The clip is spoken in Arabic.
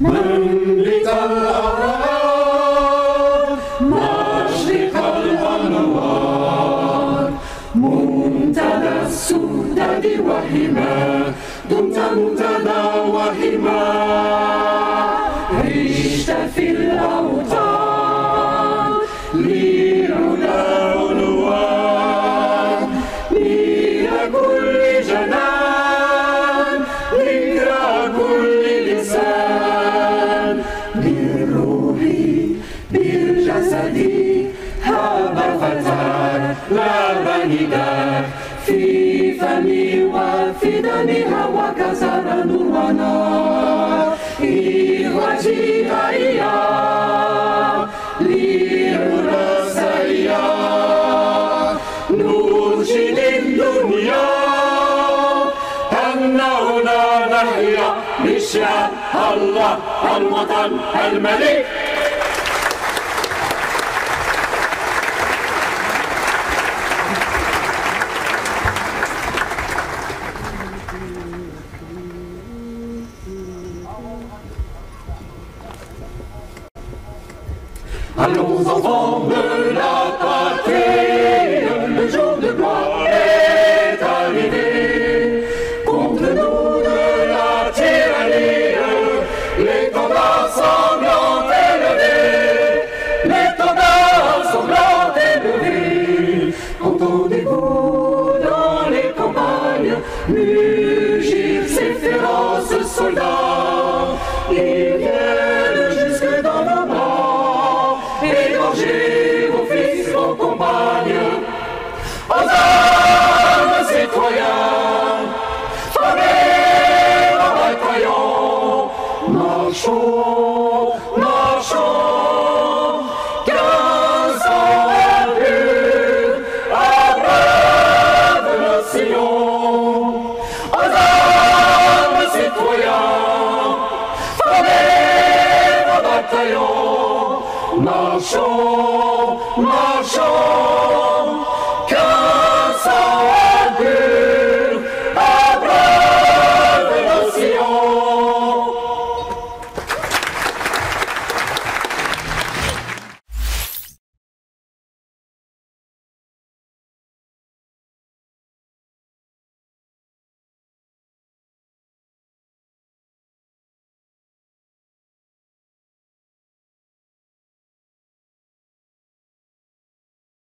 منبت الأهرام مشرق الأنوار منتدى السدد وهما دمت منتدى وهما. عشت في الأوطان لعلا عنوان كل في فمي وفي دمها وكسر نورنا إخوتي هيا للرسايا نرشد الدنيا أن هنا نحيا. بشعب الله الوطن الملك. Allons enfants de la patrie, le jour de gloire est arrivé. Contre-nous de la tyrannie, l'étendard sanglant élevé, l'étendard sanglant élevé. Entendez-vous dans les campagnes mugir ces féroces soldats Naszą, naszą grâce à Dieu, à brave nation, aux armes citoyens, fondez vos bataillons, marchons, marchons.